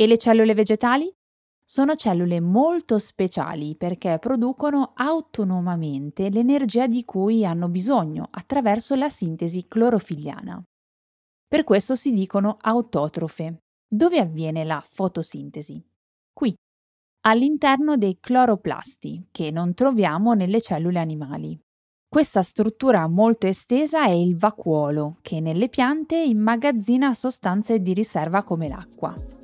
E le cellule vegetali? Sono cellule molto speciali perché producono autonomamente l'energia di cui hanno bisogno attraverso la sintesi clorofilliana. Per questo si dicono autotrofe. Dove avviene la fotosintesi? Qui, all'interno dei cloroplasti, che non troviamo nelle cellule animali. Questa struttura molto estesa è il vacuolo, che nelle piante immagazzina sostanze di riserva come l'acqua.